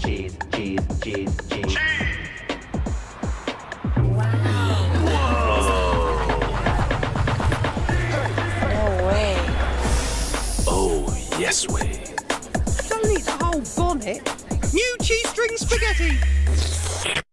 cheese, cheese, cheese, cheese. Oh, yes, way. I don't eat a whole bonnet. New cheese string spaghetti.